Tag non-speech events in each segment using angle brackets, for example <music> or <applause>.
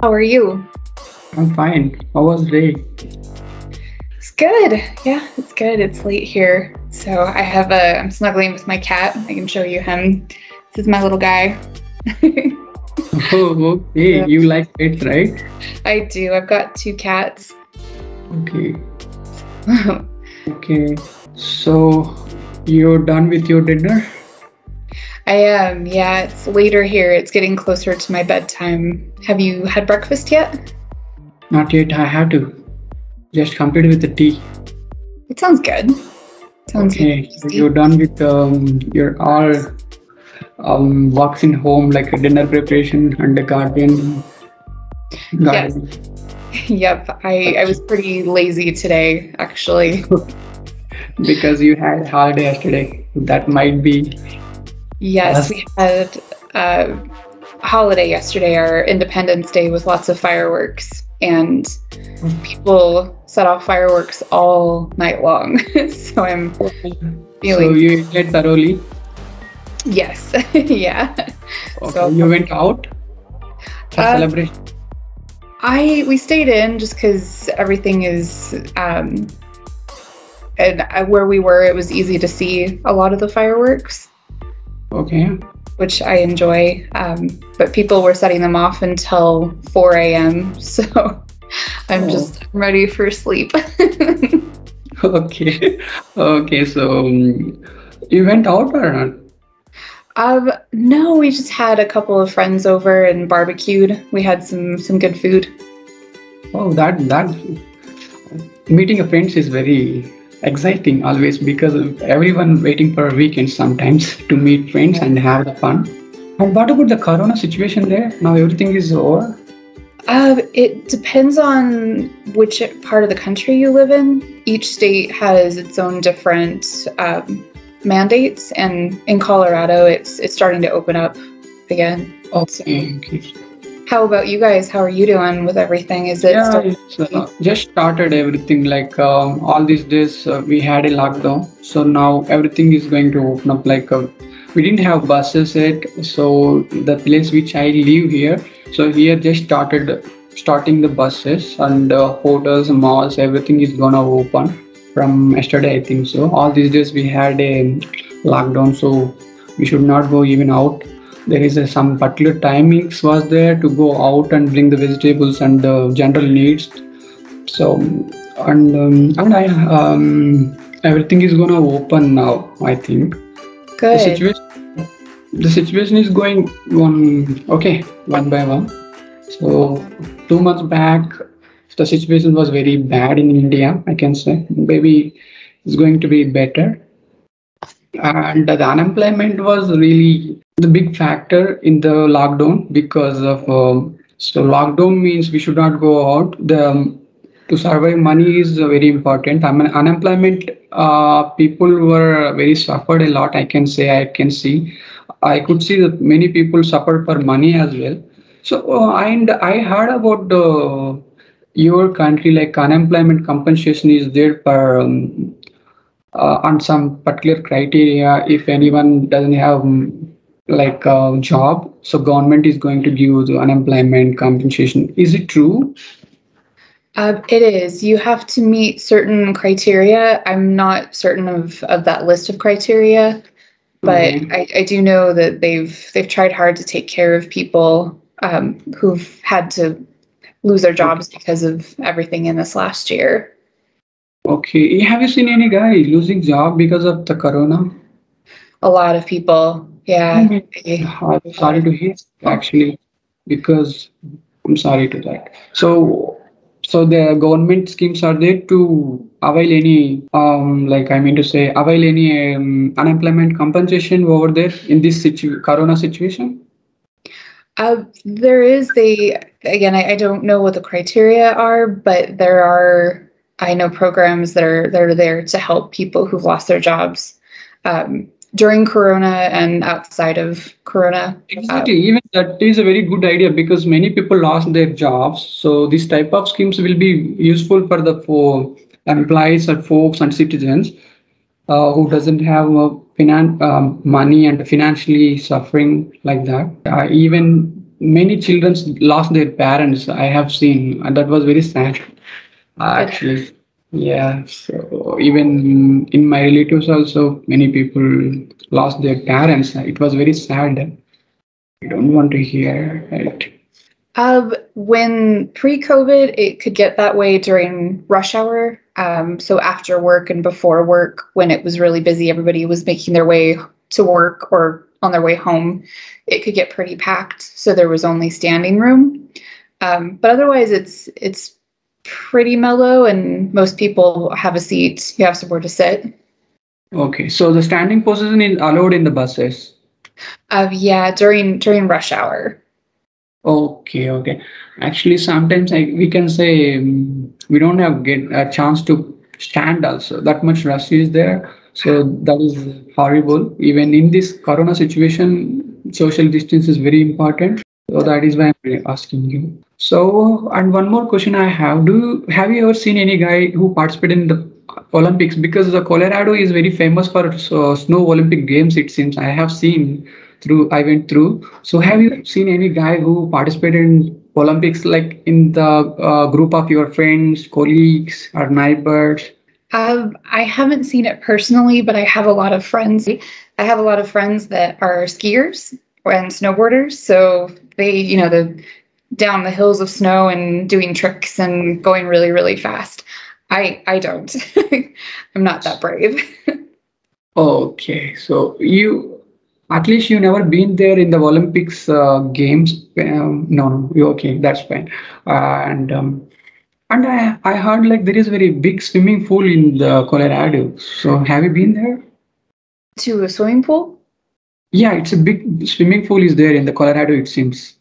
How are you? I'm fine. How was the day? It's good. Yeah, it's good. It's late here. So I have a, I'm snuggling with my cat. I can show you him. This is my little guy. <laughs> Oh, okay. Yeah. <laughs> You like pets, right? I do. I've got two cats. Okay. <laughs> Okay. So you're done with your dinner? I am. Yeah, it's later here. It's getting closer to my bedtime. Have you had breakfast yet? Not yet. I have to. Just complete with the tea. It sounds good. Sounds Okay. So you're done with um, your all um, works in home like a dinner preparation and the garden. Yes. <laughs> Yep. I, I was pretty lazy today, actually. <laughs> Because you had holiday yesterday. That might be. Yes, we had uh, a holiday yesterday, our Independence Day, with lots of fireworks, and people set off fireworks all night long. <laughs> so I'm feeling. So you enjoyed thoroughly. yes, <laughs> yeah. Okay. So- you went out for Uh, celebration. I we stayed in just because everything is um, and uh, where we were, it was easy to see a lot of the fireworks. Okay. which I enjoy. Um, but people were setting them off until 4 a.m. <laughs> So I'm Oh. just ready for sleep. <laughs> Okay. Okay. So um, you went out or not? um, no, we just had a couple of friends over and barbecued. We had some some good food. Oh, that that meeting a friends is very exciting always because everyone waiting for a weekend sometimes to meet friends and have the fun. And what about the corona situation there? Now everything is over. Uh, it depends on which part of the country you live in. Each state has its own different um, mandates, and in Colorado, it's it's starting to open up again. Okay. okay. How about you guys? How are you doing with everything? Is it Yeah, still uh, just started everything like um, all these days uh, we had a lockdown so now everything is going to open up like uh, we didn't have buses yet so the place which i live here so here just started starting the buses and uh, hotels malls everything is gonna open from yesterday i think so all these days we had a lockdown so we should not go even out there is a, some particular timings was there to go out and bring the vegetables and the general needs. So and um, and i um, everything is gonna open now i think. The situation the situation is going on okay one by one. So two months back the situation was very bad in india i can say. Maybe it's going to be better and the unemployment was really the big factor in the lockdown because of um, so lockdown means we should not go out. The um, to survive money is uh, very important. I mean, unemployment uh, people were very suffered a lot i can say i can see. I could see that many people suffered for money as well. So uh, and i heard about the your country like unemployment compensation is there for um, uh, on some particular criteria if anyone doesn't have um, like a job so government is going to give the unemployment compensation is it true Uh, it is. You have to meet certain criteria. I'm not certain of, of that list of criteria, but Mhm. I, I do know that they've they've tried hard to take care of people um, who've had to lose their jobs because of everything in this last year. Okay have you seen any guy losing job because of the corona A lot of people, yeah. Mhm. I'm sorry to hear actually because I'm sorry to that. So so the government schemes are there to avail any um like I mean to say avail any um, unemployment compensation over there in this situ- corona situation. Uh, there is the again. I, I don't know what the criteria are, but there are I know programs that are that are there to help people who've lost their jobs um, during Corona and outside of Corona. Exactly. Even that is a very good idea because many people lost their jobs. So this type of schemes will be useful for the for employees or folks and citizens uh, who doesn't have uh, finan- um, money and financially suffering like that. Uh, even many children lost their parents. I have seen, and that was very sad. Actually, yeah. So even in my relatives also, many people lost their parents. It was very sad. I don't want to hear it. Um, when pre-COVID, it could get that way during rush hour. Um, so after work and before work, when it was really busy, everybody was making their way to work or on their way home. It could get pretty packed, so there was only standing room. Um, but otherwise, it's it's pretty mellow, and most people have a seat. You have somewhere to sit. Okay, so the standing position is allowed in the buses. Uh, yeah, during during rush hour. Okay, okay. Actually, sometimes I, we can say um, we don't have get a chance to stand also. That much rush is there. So that is horrible. Even in this corona situation, social distance is very important. So that is why I'm asking you. So, and one more question I have: Do you, have you ever seen any guy who participated in the Olympics? Because the Colorado is very famous for uh, snow Olympic games. It seems I have seen through. I went through. So, have you seen any guy who participated in Olympics, like in the uh, group of your friends, colleagues, or neighbors? Um, I haven't seen it personally, but I have a lot of friends. I have a lot of friends that are skiers and snowboarders. So they, you know, the down the hills of snow and doing tricks and going really, really fast. I I don't. <laughs> I'm not that brave. <laughs> Okay, so you at least you never been there in the Olympics uh, games. Um, no, no, you okay? That's fine. Uh, and um, and I I heard like there is a very big swimming pool in the Colorado. So have you been there? to a swimming pool? Yeah, it's a big swimming pool is there in the Colorado. It seems.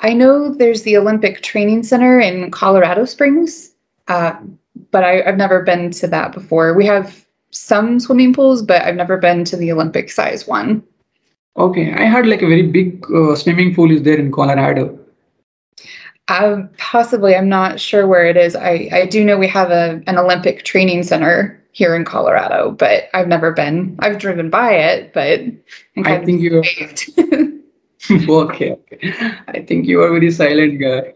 I know there's the Olympic Training Center in Colorado Springs, uh, but I, I've never been to that before. We have some swimming pools, but I've never been to the Olympic size one. Okay, I heard like a very big uh, swimming pool is there in Colorado. Uh, possibly, I'm not sure where it is. I, I do know we have a, an Olympic Training Center here in Colorado, but I've never been. I've driven by it, but I think you. <laughs> okay, okay. I think you are very silent guy.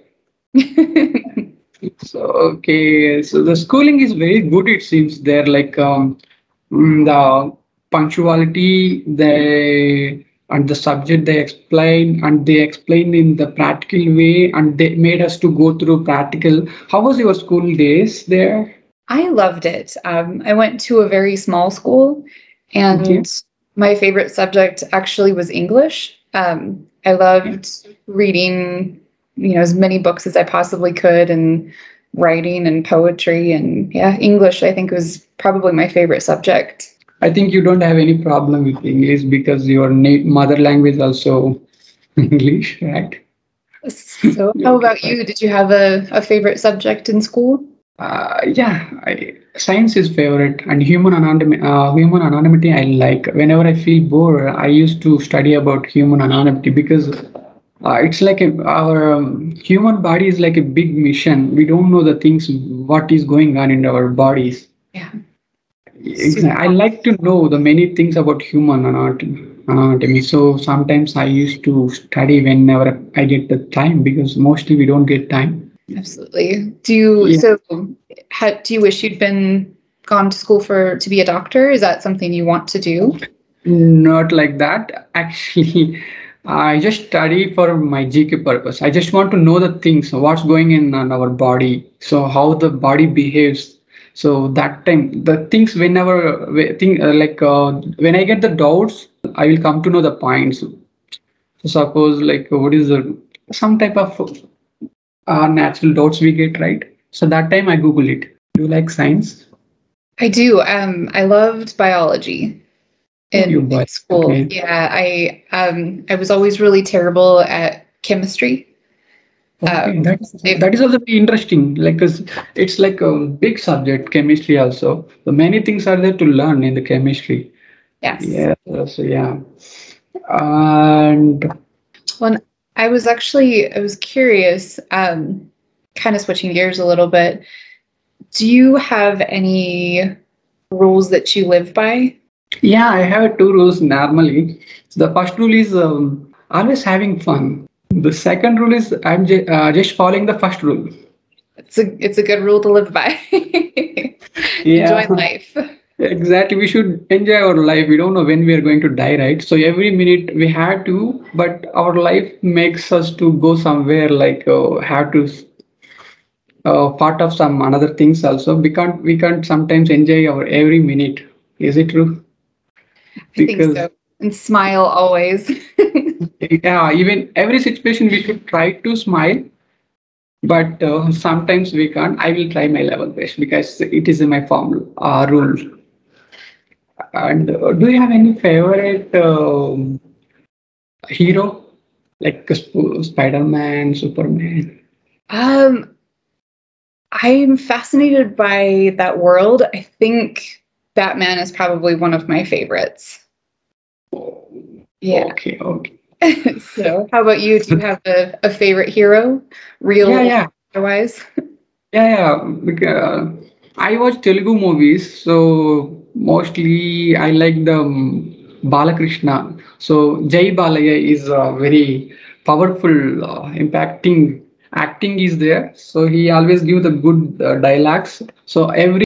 <laughs> So okay, so the schooling is very good. It seems there like um, mm, the punctuality, they and the subject they explain and they explain in the practical way and they made us to go through practical. How was your school days there? I loved it. Um, I went to a very small school, and Okay. my favorite subject actually was English. Um, I loved reading, you know, as many books as I possibly could, and writing and poetry, and yeah, English. I think was probably my favorite subject. I think you don't have any problem with English because your na- mother language also <laughs> English, right? So, how <laughs> about you? Did you have a, a favorite subject in school? Uh, yeah, I, science is favorite and human anatomy. Uh, human anatomy I like. Whenever I feel bored, I used to study about human anatomy because uh, it's like a, our um, human body is like a big mission. We don't know the things what is going on in our bodies. Yeah. Exactly. I like to know the many things about human anatomy. anatomy. So sometimes I used to study whenever I get the time because mostly we don't get time. Absolutely. Do you Yeah. so? How, do you wish you'd been gone to school for to be a doctor? Is that something you want to do? Not like that. <laughs> Actually, I just study for my GK purpose. I just want to know the things, what's going in on our body, so how the body behaves. So that time, the things whenever thing uh, like uh, when I get the doubts, I will come to know the points. So suppose like what is the some type of uh, natural doubts we get, right? So that time I Google it. Do you like science? I do. Um, I loved biology in, in school. okay. Yeah, I um, I was always really terrible at chemistry. Okay, Um, that's if- that is also interesting. Like 'cause it's like a big subject, chemistry also. So many things are there to learn in the chemistry. Yes. Yeah. So yeah. And Well, I was actually I was curious, um, kind of switching gears a little bit. Do you have any rules that you live by? yeah, I have two rules normally. So the first rule is um, always having fun. The second rule is I'm ju- uh, just following the first rule. It's a it's a good rule to live by. <laughs> Yeah. Enjoy life. Exactly. We should enjoy our life. We don't know when we are going to die, right? So every minute we have to, but our life makes us to go somewhere like uh, have to uh, part of some another things also. We can't we can't sometimes enjoy our every minute. Is it true? I think so. And smile always. <laughs> yeah, even every situation we should try to smile, but uh, sometimes we can't. I will try my level best because it is in my form uh, rule. And uh, do you have any favorite um, hero like Sp- Spider-Man, Superman? Um, I'm fascinated by that world. I think Batman is probably one of my favorites. Oh, Yeah. Okay, okay. <laughs> so, how about you? Do you have a, a favorite hero? Real Yeah, yeah. otherwise? Yeah, yeah. Because I watch Telugu movies, so mostly I like the um, Balakrishna. So Jai Balaiah is a very powerful, uh, impacting acting is there. So he always give the good uh, dialogues. So every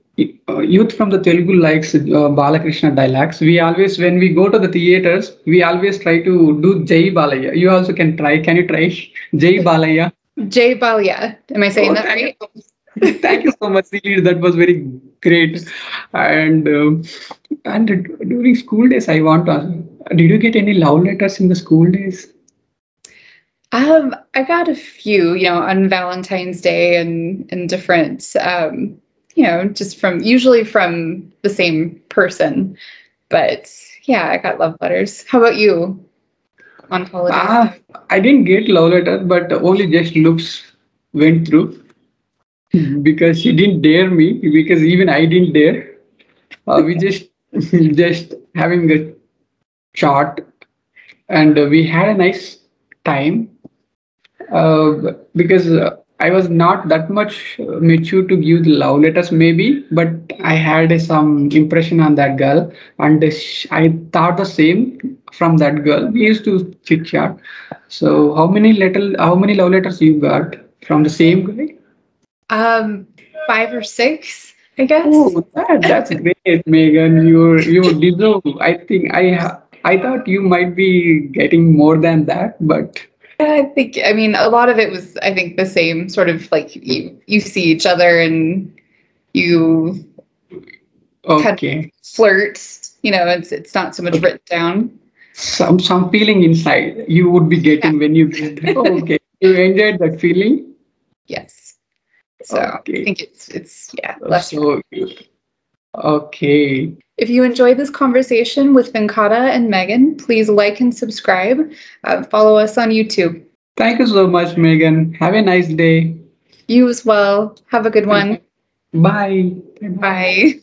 uh, youth from the Telugu likes uh, Balakrishna dialogues. We always, when we go to the theaters, we always try to do Jai Balaiah. You also can try. Can you try Jai Balaiah? Jay Balia. Am I saying Oh, that thank right? you. <laughs> Thank you so much. That was very great. And um and during school days, I want to ask, did you get any love letters in the school days? Um, I got a few, you know, on Valentine's Day and and different, um, you know, just from usually from the same person. But yeah, I got love letters. How about you on holidays? Ah, I didn't get love letters, but only just looks went through because she didn't dare me because even I didn't dare. Uh, we <laughs> just just having a chat and uh, we had a nice time uh, because uh, I was not that much uh, mature to give the love letters, maybe, but I had some impression on that girl, and uh, sh- I thought the same from that girl. We used to chit chat. So, how many letter, how many love letters you got from the same guy? Um, five or six, I guess. Oh, that, that's great, Meghan. You you deserve. I think I I thought you might be getting more than that, but I think I mean a lot of it was I think the same sort of like you you see each other and you okay. flirt. You know, it's it's not so much written down. Some some feeling inside you would be getting when you. <laughs> Oh, okay. You enjoyed that feeling. Yes. So I think it's it's yeah. Less So okay. If you enjoyed this conversation with Vinkata and Meghan, please like and subscribe. Uh, follow us on YouTube. Thank you so much, Meghan. Have a nice day. You as well. Have a good one. Bye. Bye.